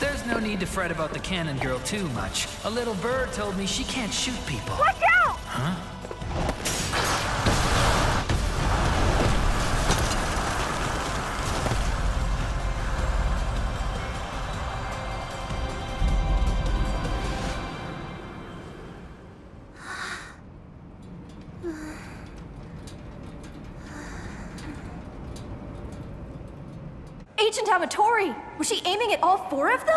There's no need to fret about the cannon girl too much. A little bird told me she can't shoot people. Watch out! Agent Amatori! Was she aiming at all four of them?